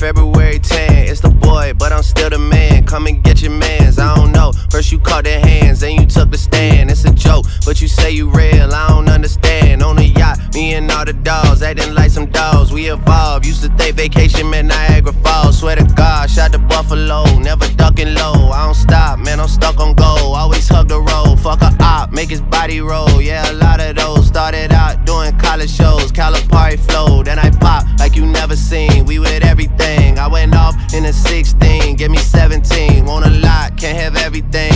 February 10. It's the boy, but I'm still the man. Come and get your mans. I don't know. First you caught their hands, then you took the stand. It's a joke, but you say you real. I don't understand. On the yacht, me and all the dogs acting like some dogs. We evolved. Used to think vacation meant Niagara Falls. Swear to God, shot the Buffalo, never ducking low. I don't stop, man. I'm stuck on goal. Always hug the road. Fuck a op, make his body roll. Shows. Calipari flow, then I pop like you never seen. We with everything. I went off in a 16, give me 17. Want a lot, can't have everything,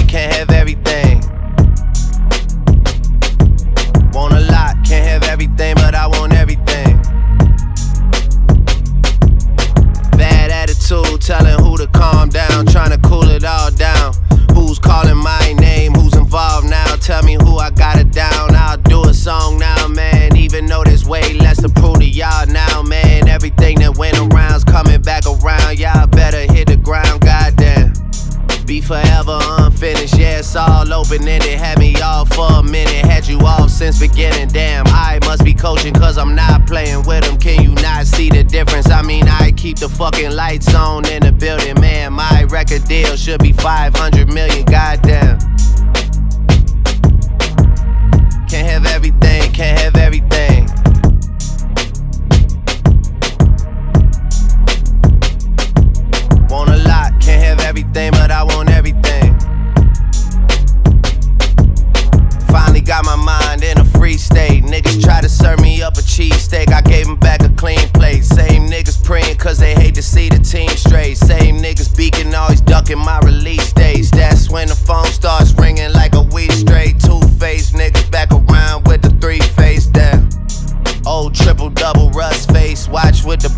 open ended. Had me off for a minute, had you off since beginning. Damn, I must be coaching cause I'm not playing with them. Can you not see the difference? I mean, I keep the fucking lights on in the building, man. My record deal should be 500 million, goddamn.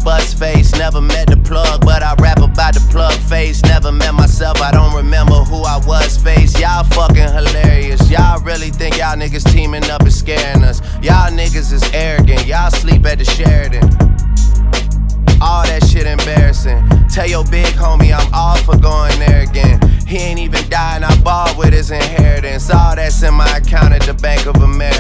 Bus face. Never met the plug, but I rap about the plug face. Never met myself, I don't remember who I was face. Y'all fucking hilarious. Y'all really think y'all niggas teaming up is scaring us. Y'all niggas is arrogant. Y'all sleep at the Sheraton. All that shit embarrassing. Tell your big homie I'm all for going there again. He ain't even dying, I bought with his inheritance. All that's in my account at the Bank of America.